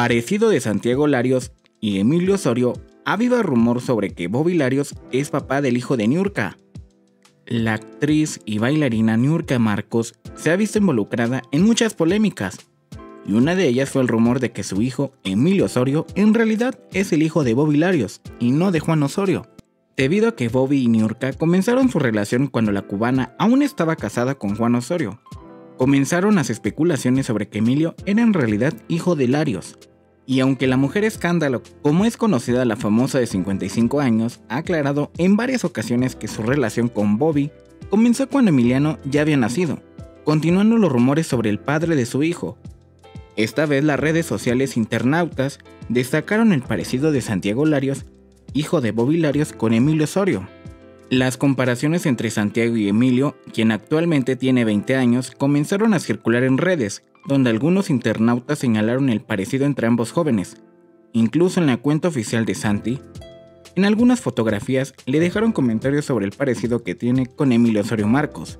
parecido de Santiago Larios y Emilio Osorio, aviva rumor sobre que Bobby Larios es papá del hijo de Niurka. La actriz y bailarina Niurka Marcos se ha visto involucrada en muchas polémicas, y una de ellas fue el rumor de que su hijo, Emilio Osorio, en realidad es el hijo de Bobby Larios y no de Juan Osorio. Debido a que Bobby y Niurka comenzaron su relación cuando la cubana aún estaba casada con Juan Osorio, comenzaron las especulaciones sobre que Emilio era en realidad hijo de Larios. Y aunque la mujer escándalo, como es conocida la famosa de 55 años, ha aclarado en varias ocasiones que su relación con Bobby comenzó cuando Emiliano ya había nacido, continuando los rumores sobre el padre de su hijo, esta vez las redes sociales internautas destacaron el parecido de Santiago Larios, hijo de Bobby Larios, con Emilio Osorio. Las comparaciones entre Santiago y Emilio, quien actualmente tiene 20 años, comenzaron a circular en redes, donde algunos internautas señalaron el parecido entre ambos jóvenes. Incluso en la cuenta oficial de Santi, en algunas fotografías le dejaron comentarios sobre el parecido que tiene con Emilio Osorio Marcos,